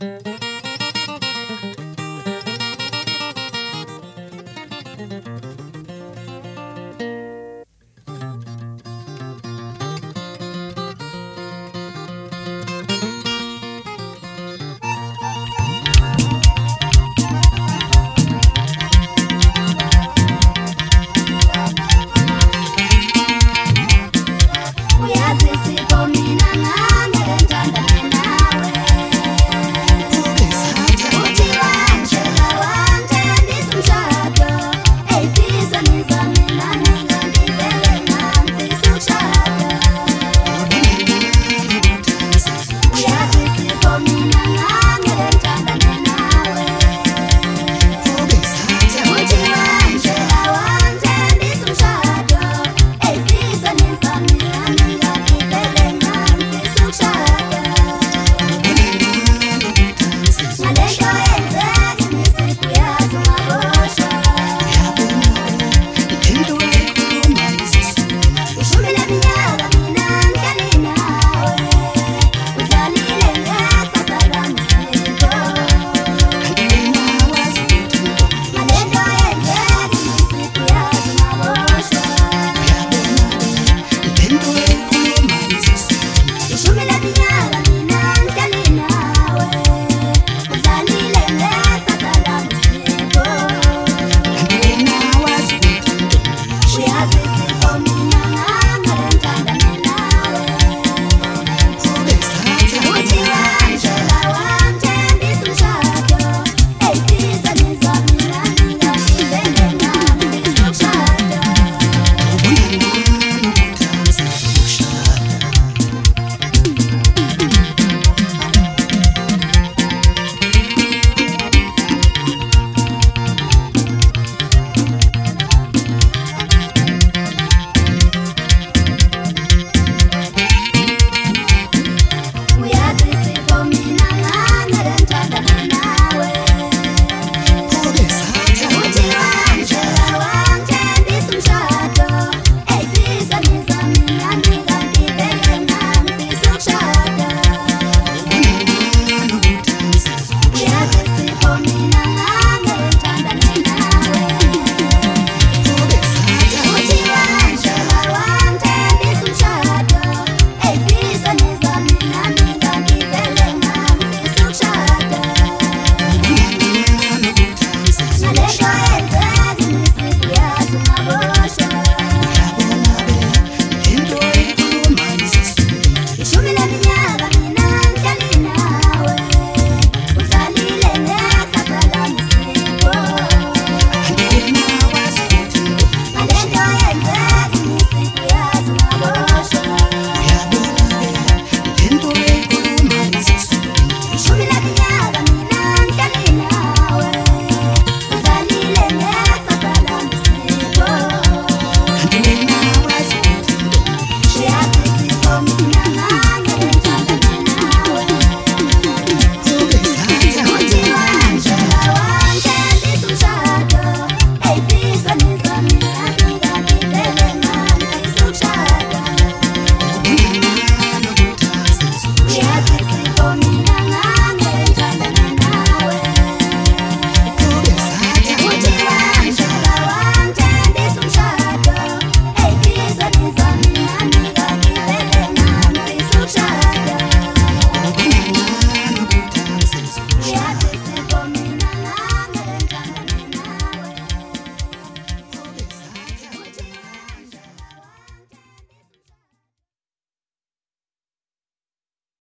Bye. Should